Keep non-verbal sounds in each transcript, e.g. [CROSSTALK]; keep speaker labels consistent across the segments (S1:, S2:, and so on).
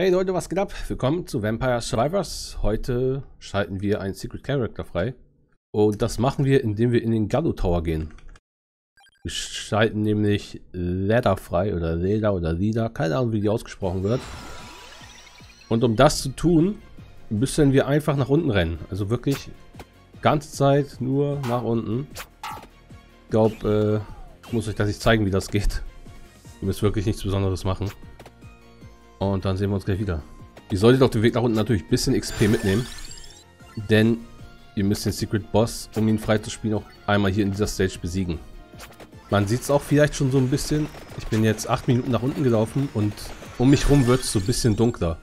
S1: Hey Leute, was geht ab? Willkommen zu Vampire Survivors. Heute schalten wir einen Secret Character frei. Und das machen wir, indem wir in den Gallo Tower gehen. Wir schalten nämlich Leder frei oder Leder oder Lida, keine Ahnung wie die ausgesprochen wird. Und um das zu tun, müssen wir einfach nach unten rennen. Also wirklich ganze Zeit nur nach unten. Ich glaube, äh, ich muss euch das nicht zeigen, wie das geht. Ihr müsst wirklich nichts Besonderes machen. Und dann sehen wir uns gleich wieder. Ihr solltet auf dem Weg nach unten natürlich ein bisschen XP mitnehmen. Denn ihr müsst den Secret Boss, um ihn freizuspielen, auch einmal hier in dieser Stage besiegen. Man sieht es auch vielleicht schon so ein bisschen. Ich bin jetzt 8 Minuten nach unten gelaufen und um mich rum wird es so ein bisschen dunkler.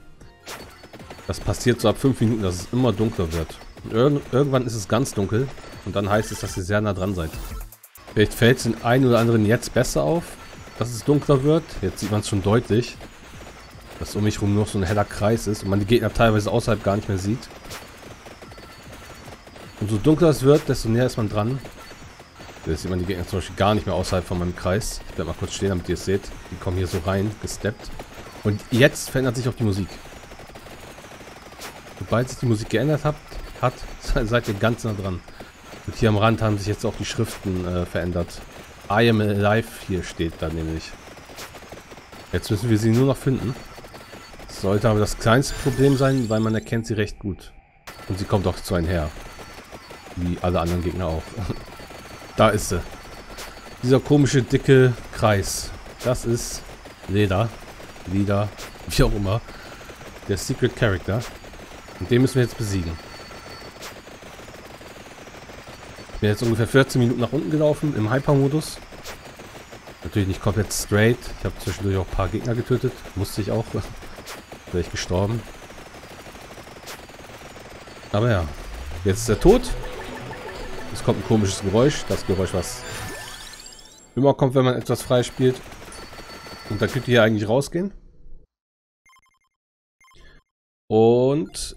S1: Das passiert so ab 5 Minuten, dass es immer dunkler wird. Ir irgendwann ist es ganz dunkel und dann heißt es, dass ihr sehr nah dran seid. Vielleicht fällt es den einen oder anderen jetzt besser auf, dass es dunkler wird. Jetzt sieht man es schon deutlich dass um mich herum nur so ein heller Kreis ist und man die Gegner teilweise außerhalb gar nicht mehr sieht. Umso dunkler es wird, desto näher ist man dran. Jetzt sieht man die Gegner zum Beispiel gar nicht mehr außerhalb von meinem Kreis. Ich werde mal kurz stehen, damit ihr es seht. Die kommen hier so rein, gesteppt. Und jetzt verändert sich auch die Musik. Sobald sich die Musik geändert hat, hat [LAUGHS] seid ihr ganz nah dran. Und hier am Rand haben sich jetzt auch die Schriften äh, verändert. I am alive hier steht da nämlich. Jetzt müssen wir sie nur noch finden. Sollte aber das kleinste Problem sein, weil man erkennt sie recht gut. Und sie kommt auch zu einem her. Wie alle anderen Gegner auch. [LAUGHS] da ist sie. Dieser komische, dicke Kreis. Das ist Leder. Leder. [LAUGHS] Wie auch immer. Der Secret Character. Und den müssen wir jetzt besiegen. Ich bin jetzt ungefähr 14 Minuten nach unten gelaufen im Hyper-Modus. Natürlich nicht komplett straight. Ich habe zwischendurch auch ein paar Gegner getötet. Musste ich auch. [LAUGHS] Wäre ich gestorben. Aber ja. Jetzt ist er tot. Es kommt ein komisches Geräusch. Das Geräusch, was immer kommt, wenn man etwas frei spielt. Und da könnt ihr hier eigentlich rausgehen. Und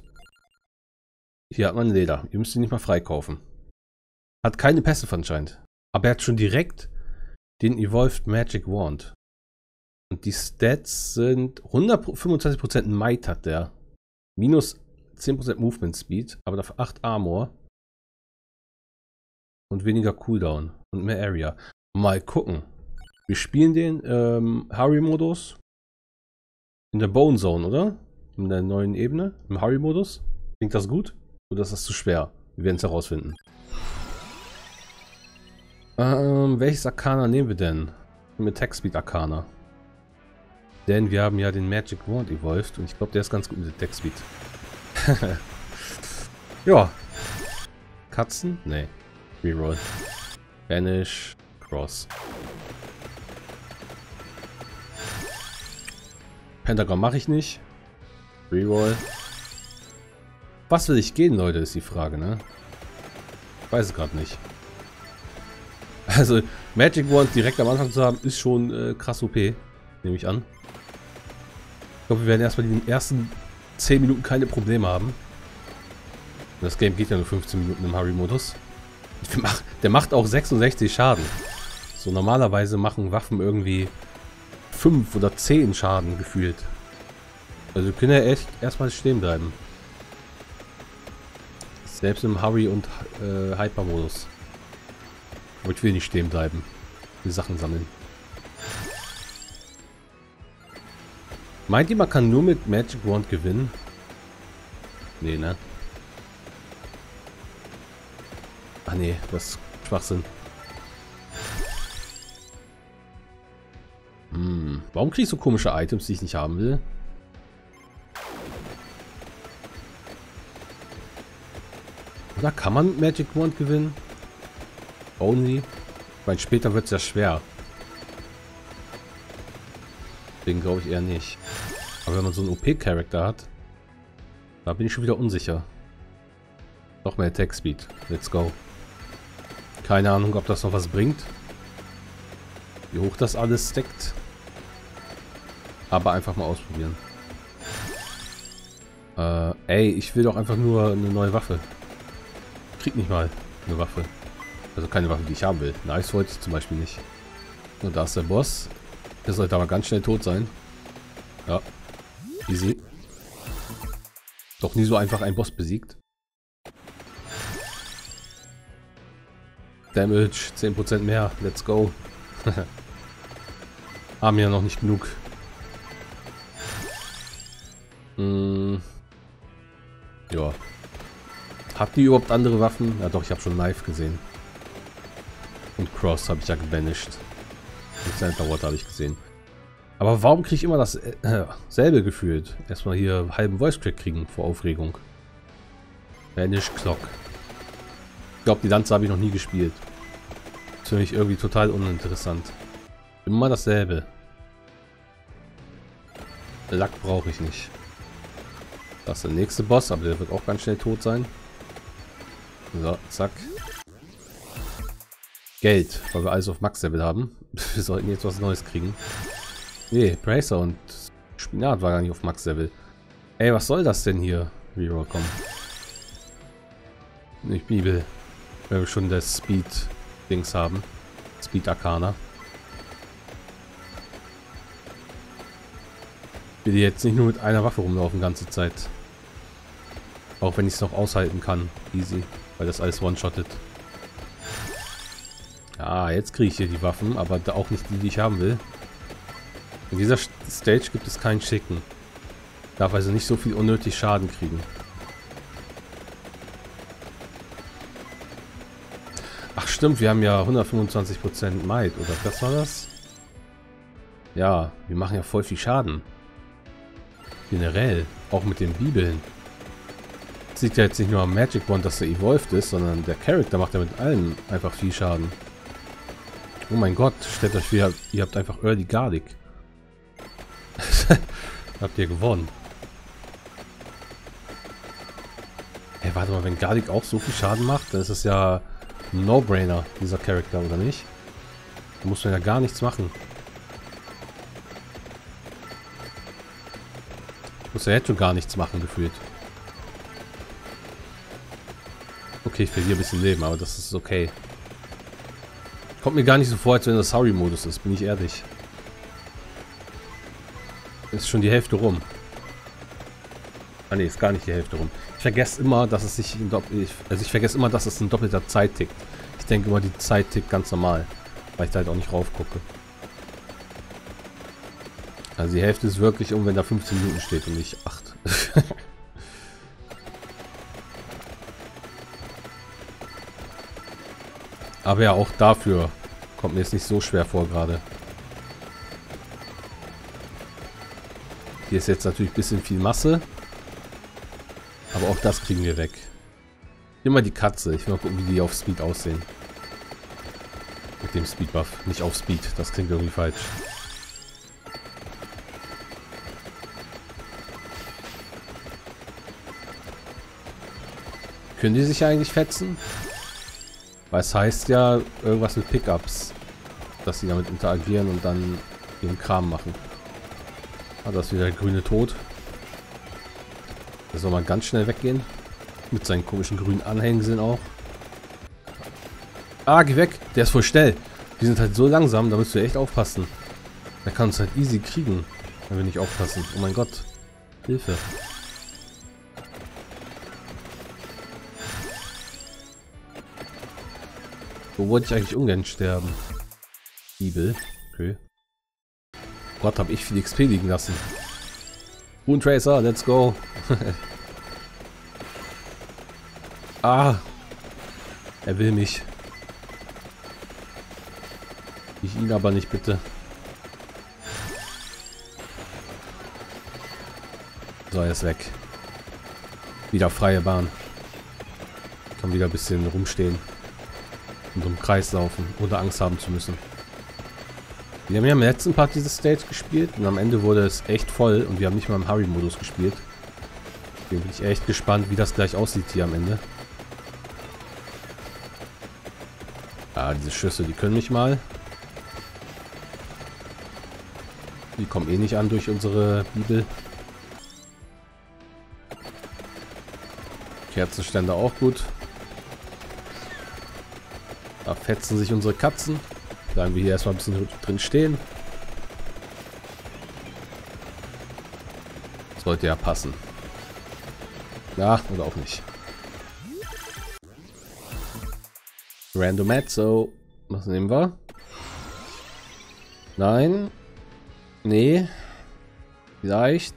S1: hier hat man Leder. Ihr müsst ihn nicht mal freikaufen. Hat keine Pässe anscheinend. Aber er hat schon direkt den Evolved Magic Wand. Und die Stats sind 125% Might hat der. Minus 10% Movement Speed, aber dafür 8 Armor. Und weniger Cooldown und mehr Area. Mal gucken. Wir spielen den ähm, Hurry-Modus in der Bone Zone, oder? In der neuen Ebene, im Hurry-Modus. Klingt das gut? Oder ist das zu schwer? Wir werden es herausfinden. Ähm, welches Arcana nehmen wir denn? Mit Tech Speed Arcana. Denn wir haben ja den Magic Wand evolved und ich glaube, der ist ganz gut mit Deck Speed. [LAUGHS] ja. Katzen? Nee. Reroll. Banish. Cross. Pentagon mache ich nicht. Reroll. Was will ich gehen, Leute, ist die Frage, ne? Ich weiß es gerade nicht. Also, Magic Wand direkt am Anfang zu haben, ist schon äh, krass OP. Nehme ich an glaube, wir werden erstmal in den ersten 10 Minuten keine Probleme haben. Das Game geht ja nur 15 Minuten im Harry-Modus. Der macht auch 66 Schaden. So normalerweise machen Waffen irgendwie 5 oder 10 Schaden gefühlt. Also wir können ja echt erstmal stehen bleiben. Selbst im Hurry- und äh, Hyper-Modus. Aber ich will nicht stehen bleiben. Die Sachen sammeln. Meint ihr, man kann nur mit Magic Wand gewinnen? Nee, ne? Ah nee, das ist Schwachsinn. Hm, warum kriege ich so komische Items, die ich nicht haben will? Oder kann man Magic Wand gewinnen? Only? Meine, später wird es ja schwer. Deswegen glaube ich eher nicht. Aber wenn man so einen OP-Charakter hat, da bin ich schon wieder unsicher. Noch mehr Attack Speed. Let's go. Keine Ahnung, ob das noch was bringt. Wie hoch das alles steckt. Aber einfach mal ausprobieren. Äh, ey, ich will doch einfach nur eine neue Waffe. Ich krieg nicht mal eine Waffe. Also keine Waffe, die ich haben will. Nice wollte ich zum Beispiel nicht. Und da ist der Boss. Der sollte aber ganz schnell tot sein. Ja. Easy. Doch nie so einfach ein Boss besiegt. Damage, 10% mehr. Let's go. [LAUGHS] Haben ja noch nicht genug. Hm. Ja. Habt ihr überhaupt andere Waffen? Ja doch, ich habe schon Knife gesehen. Und Cross habe ich ja gebanished. Und Center Water habe ich gesehen. Aber warum kriege ich immer das äh, gefühlt? Erstmal hier halben Voice Crack kriegen vor Aufregung. Banish Clock. Ich glaube, die Lanze habe ich noch nie gespielt. Das finde ich irgendwie total uninteressant. Immer dasselbe. Lack brauche ich nicht. Das ist der nächste Boss, aber der wird auch ganz schnell tot sein. So, zack. Geld, weil wir alles auf Max-Level haben. [LAUGHS] wir sollten jetzt was Neues kriegen. Nee, Bracer und Spinat war gar nicht auf Max-Level. Ey, was soll das denn hier? Reroll, komm. Nicht Bibel. Wenn wir schon das Speed-Dings haben. Speed-Arcana. will jetzt nicht nur mit einer Waffe rumlaufen ganze Zeit. Auch wenn ich es noch aushalten kann. Easy. Weil das alles one-shottet. Ja, jetzt kriege ich hier die Waffen, aber auch nicht die, die ich haben will. In dieser Stage gibt es keinen Schicken. Darf also nicht so viel unnötig Schaden kriegen. Ach stimmt, wir haben ja 125% Might, oder? Das war das? Ja, wir machen ja voll viel Schaden. Generell, auch mit den Bibeln. Das liegt ja jetzt nicht nur am Magic Wand, dass er evolved ist, sondern der Charakter macht ja mit allem einfach viel Schaden. Oh mein Gott, stellt euch wieder, ihr habt einfach Early Garlic. Habt ihr gewonnen. Hey, warte mal, wenn Garlic auch so viel Schaden macht, dann ist es ja ein No-Brainer, dieser Charakter, oder nicht? Da muss man ja gar nichts machen. Ich muss ja jetzt schon gar nichts machen, gefühlt. Okay, ich verliere ein bisschen Leben, aber das ist okay. Kommt mir gar nicht so vor, als wenn das Sorry-Modus ist, bin ich ehrlich. Ist schon die Hälfte rum. Ah ne, ist gar nicht die Hälfte rum. Ich vergesse immer, dass es sich also ich vergesse immer, dass es ein doppelter Zeit tickt. Ich denke immer, die Zeit tickt ganz normal, weil ich da halt auch nicht rauf gucke. Also die Hälfte ist wirklich um, wenn da 15 Minuten steht und nicht 8. [LAUGHS] Aber ja, auch dafür kommt mir jetzt nicht so schwer vor gerade. Hier ist jetzt natürlich ein bisschen viel Masse. Aber auch das kriegen wir weg. Immer die Katze. Ich will mal gucken, wie die auf Speed aussehen. Mit dem Speed Buff. Nicht auf Speed. Das klingt irgendwie falsch. Können die sich eigentlich fetzen? Weil es heißt ja irgendwas mit Pickups. Dass sie damit interagieren und dann ihren Kram machen. Ah, das ist wieder der grüne Tod. Der soll mal ganz schnell weggehen. Mit seinen komischen grünen Anhängseln auch. Ah, geh weg. Der ist voll schnell. Die sind halt so langsam, da musst du echt aufpassen. Der kann uns halt easy kriegen, wenn wir nicht aufpassen. Oh mein Gott. Hilfe. Wo wollte ich eigentlich ungern sterben? Bibel. Gott, habe ich viel XP liegen lassen. Tracer, let's go. [LAUGHS] ah. Er will mich. Ich ihn aber nicht, bitte. So, er ist weg. Wieder freie Bahn. kann wieder ein bisschen rumstehen und im Kreis laufen, ohne Angst haben zu müssen. Wir haben ja im letzten Part dieses Stage gespielt und am Ende wurde es echt voll und wir haben nicht mal im Hurry-Modus gespielt. Deswegen bin ich echt gespannt, wie das gleich aussieht hier am Ende. Ah, diese Schüsse, die können mich mal. Die kommen eh nicht an durch unsere Bibel. Kerzenständer auch gut. Da fetzen sich unsere Katzen. Bleiben wir hier erstmal ein bisschen drin stehen. Sollte ja passen. Ja, oder auch nicht. Randomazzo. Was nehmen wir? Nein. Nee. Vielleicht.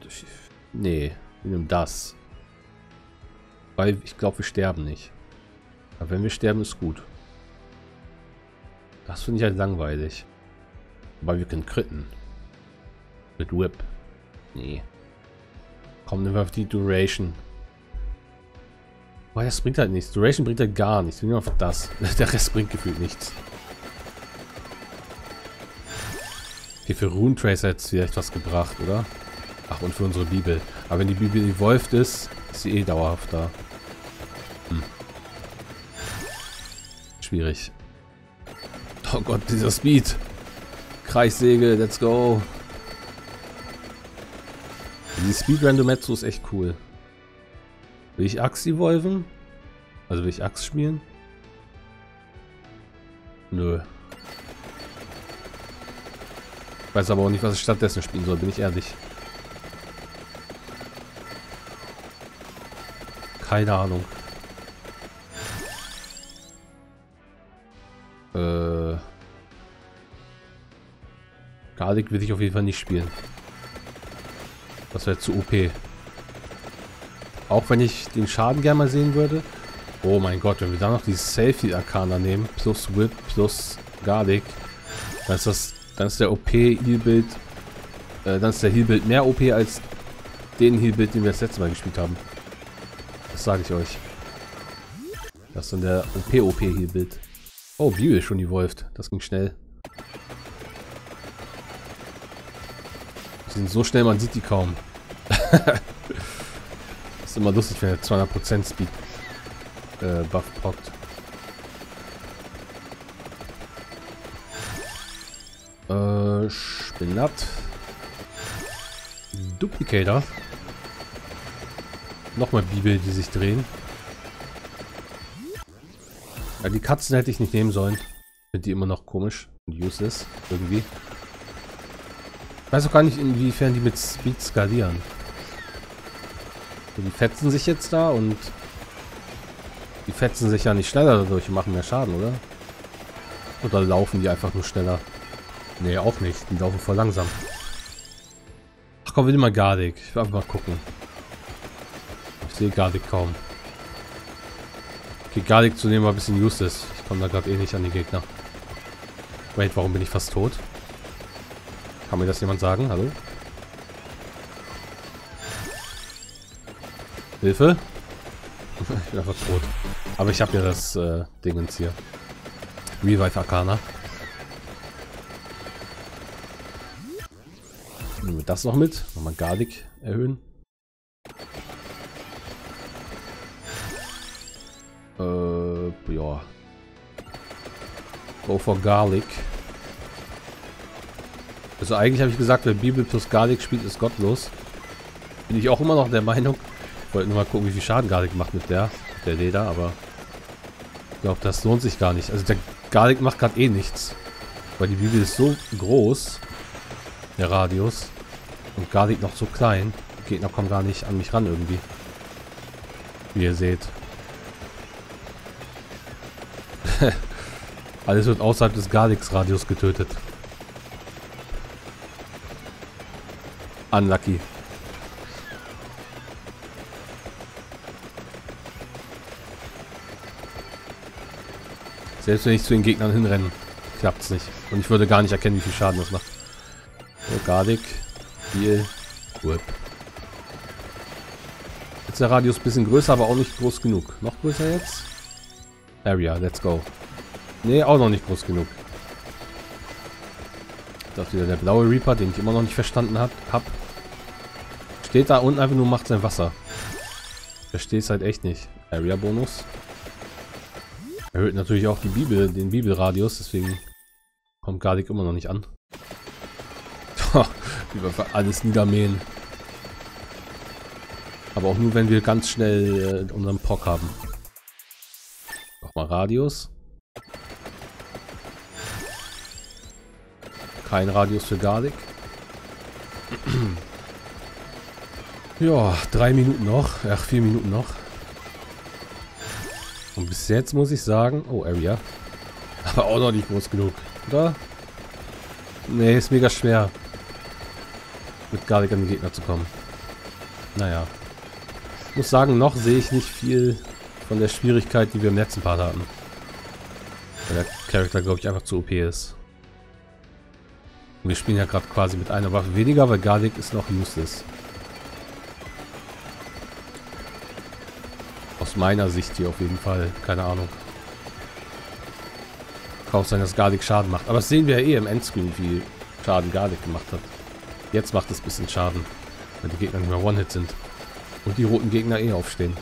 S1: Nee. Wir nehmen das. Weil ich glaube, wir sterben nicht. Aber wenn wir sterben, ist gut. Das finde ich halt langweilig. Weil wir können kritten. Mit Whip. Nee. Komm, nehmen wir auf die Duration. Boah, das bringt halt nichts. Duration bringt halt gar nichts. Wir nehmen auf das. [LAUGHS] Der Rest bringt gefühlt nichts. Okay, für Rune Tracer hat es vielleicht was gebracht, oder? Ach, und für unsere Bibel. Aber wenn die Bibel evolved ist, ist sie eh dauerhaft da. Hm. Schwierig. Oh Gott, dieser Speed. Kreissäge, let's go. Die Speed Randometsu ist echt cool. Will ich Axe evolven? Also will ich Axe spielen? Nö. Ich weiß aber auch nicht, was ich stattdessen spielen soll, bin ich ehrlich. Keine Ahnung. Äh. Garlic will ich auf jeden Fall nicht spielen. Das wäre zu OP. Auch wenn ich den Schaden gerne mal sehen würde. Oh mein Gott, wenn wir da noch die Selfie-Arcana nehmen, plus Whip, plus Garlic, dann ist das, dann ist der OP-Heal-Bild, äh, dann ist der Heal-Bild mehr OP als den Heal-Bild, den wir das letzte Mal gespielt haben. Das sage ich euch. Das ist dann der OP-OP-Heal-Bild. Oh, Bibel schon evolved. Das ging schnell. Die sind so schnell, man sieht die kaum. [LAUGHS] ist immer lustig, wenn er 200% Speed äh, Buff pockt. Äh, Spinat. Duplicator. Nochmal Bibel, die sich drehen. Ja, die Katzen hätte ich nicht nehmen sollen. Finde die immer noch komisch und useless irgendwie. Ich weiß auch gar nicht, inwiefern die mit Speed skalieren. Die fetzen sich jetzt da und die fetzen sich ja nicht schneller dadurch und machen mehr Schaden, oder? Oder laufen die einfach nur schneller? Nee, auch nicht. Die laufen voll langsam. Ach komm, will mal Garlic. Ich will einfach mal gucken. Ich sehe Garlic kaum. Okay, Garlic zu nehmen war ein bisschen useless. Ich komme da gerade eh nicht an die Gegner. Wait, warum bin ich fast tot? Kann mir das jemand sagen? Hallo? Hilfe? [LAUGHS] ich bin einfach tot. Aber ich habe ja das äh, Dingens hier. Revive Arcana. Nehmen wir das noch mit. Nochmal Garlic erhöhen. Äh, ja. Go for Garlic. Also eigentlich habe ich gesagt, wer Bibel plus Garlic spielt, ist gottlos. Bin ich auch immer noch der Meinung. Wollte nur mal gucken, wie viel Schaden Garlic macht mit der, der Leder, aber ich glaube, das lohnt sich gar nicht. Also der Garlic macht gerade eh nichts. Weil die Bibel ist so groß, der Radius, und Garlic noch so klein. Die Gegner kommen gar nicht an mich ran irgendwie. Wie ihr seht. [LAUGHS] Alles wird außerhalb des Garlics-Radius getötet. Unlucky. Selbst wenn ich zu den Gegnern hinrenne, klappt es nicht. Und ich würde gar nicht erkennen, wie viel Schaden das macht. So, Garlic, Heal, Whip. Jetzt der Radius ein bisschen größer, aber auch nicht groß genug. Noch größer jetzt? Area, let's go. Nee, auch noch nicht groß genug. Das ist wieder der blaue Reaper, den ich immer noch nicht verstanden hab. hab. Steht da unten einfach nur macht sein Wasser. Verstehe es halt echt nicht. Area Bonus. Erhöht natürlich auch die Bibel, den Bibelradius, deswegen kommt Garlic immer noch nicht an. Alles niedermähen. Aber auch nur, wenn wir ganz schnell äh, unseren Pock haben. Nochmal Radius. Kein Radius für Garlic. [CLEARS THROAT] Ja, drei Minuten noch. Ach, vier Minuten noch. Und bis jetzt muss ich sagen... Oh, Area. Aber auch noch nicht groß genug, oder? Nee, ist mega schwer. Mit Garlic an den Gegner zu kommen. Naja. Ich muss sagen, noch sehe ich nicht viel von der Schwierigkeit, die wir im letzten Part hatten. Weil der Charakter, glaube ich, einfach zu OP ist. Und wir spielen ja gerade quasi mit einer Waffe weniger, weil Garlic ist noch useless. Meiner Sicht hier auf jeden Fall. Keine Ahnung. Kann auch sein, dass Garlic Schaden macht. Aber das sehen wir ja eh im Endscreen, wie Schaden Garlic gemacht hat. Jetzt macht es ein bisschen Schaden. Weil die Gegner nicht mehr One-Hit sind. Und die roten Gegner eh aufstehen.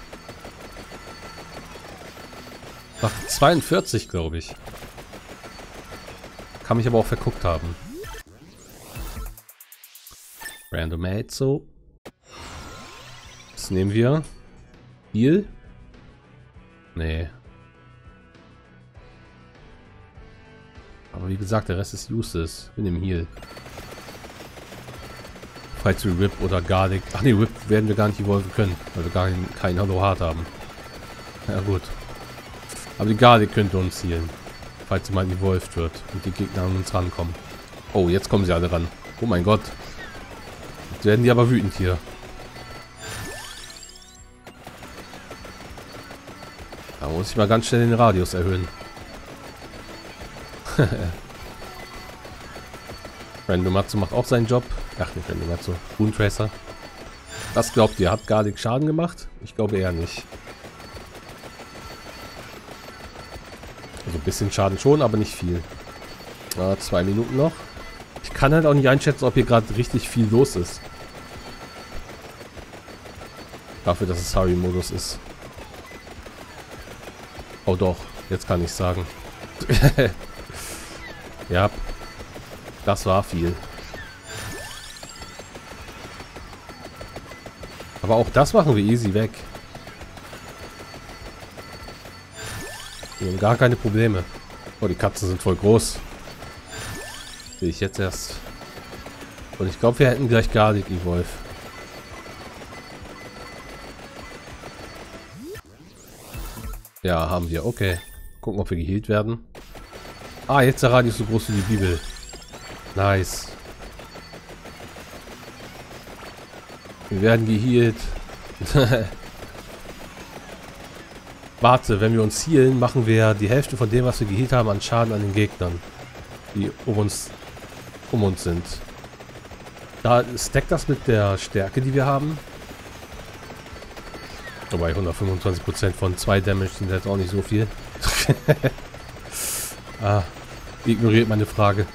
S1: Macht 42, glaube ich. Kann mich aber auch verguckt haben. Random so. Was nehmen wir? Heal? Nee. Aber wie gesagt, der Rest ist useless. Wir nehmen Heal. Falls wir Rip oder Garlic... Ach nee, Rip werden wir gar nicht evolven können, weil wir gar keinen Hollow Heart haben. Ja gut. Aber die Garlic könnte uns healen. Falls mal evolved wird und die Gegner an uns rankommen. Oh, jetzt kommen sie alle ran. Oh mein Gott. Jetzt werden die aber wütend hier. Muss ich mal ganz schnell den Radius erhöhen. [LAUGHS] Randomatsu macht auch seinen Job. Ach, nicht Randomatsu. Tracer. Was glaubt ihr? Hat Garlic Schaden gemacht? Ich glaube eher nicht. Also ein bisschen Schaden schon, aber nicht viel. Ah, zwei Minuten noch. Ich kann halt auch nicht einschätzen, ob hier gerade richtig viel los ist. Dafür, dass es Harry-Modus ist. Oh doch, jetzt kann ich sagen. [LAUGHS] ja, das war viel. Aber auch das machen wir easy weg. Wir haben gar keine Probleme. Oh, die Katzen sind voll groß. Sehe ich jetzt erst. Und ich glaube, wir hätten gleich Garlic Evolve. Ja, haben wir. Okay. Gucken, ob wir geheilt werden. Ah, jetzt der Radius so groß wie die Bibel. Nice. Wir werden geheilt. [LAUGHS] Warte, wenn wir uns healen, machen wir die Hälfte von dem, was wir geheilt haben, an Schaden an den Gegnern. Die um uns, um uns sind. Da stackt das mit der Stärke, die wir haben. Wobei 125% von 2 Damage sind jetzt auch nicht so viel. [LAUGHS] ah, ignoriert meine Frage.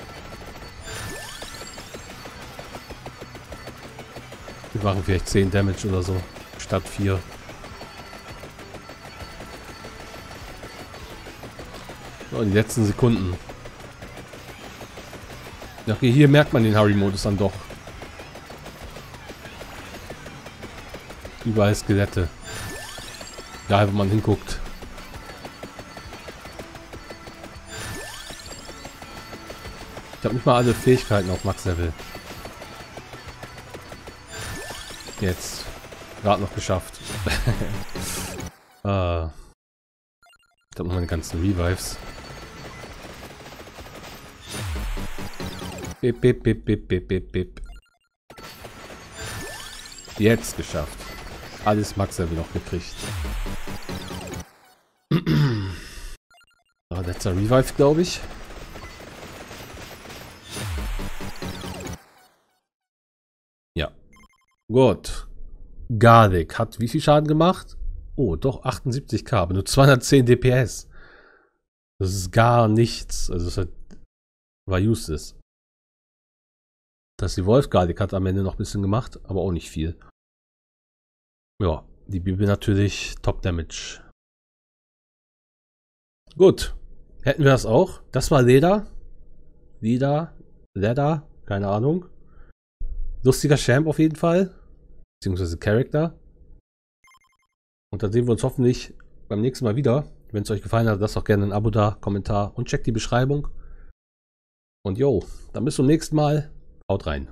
S1: Wir machen vielleicht 10 Damage oder so, statt 4. So, die letzten Sekunden. Okay, hier merkt man den Harry-Modus dann doch. Überall Skelette. Egal, wo man hinguckt. Ich habe nicht mal alle Fähigkeiten auf Max-Level. Jetzt. Gerade noch geschafft. [LAUGHS] ah. Ich habe noch meine ganzen Revives. Bip, bip, bip, bip, bip, bip, bip. Jetzt geschafft. Alles Max-Level noch gekriegt. [CLEARS THROAT] ah, letzter Revive, glaube ich. Ja. Gut. Garlic hat wie viel Schaden gemacht? Oh, doch 78k, aber nur 210 DPS. Das ist gar nichts. Also es war useless. Das die Wolf Garlic hat am Ende noch ein bisschen gemacht, aber auch nicht viel. Ja, die Bibel natürlich Top Damage. Gut. Hätten wir das auch. Das war Leder. Leder. Leder. Keine Ahnung. Lustiger Champ auf jeden Fall. Beziehungsweise Charakter. Und dann sehen wir uns hoffentlich beim nächsten Mal wieder. Wenn es euch gefallen hat, lasst auch gerne ein Abo da, Kommentar und checkt die Beschreibung. Und jo, dann bis zum nächsten Mal. Haut rein.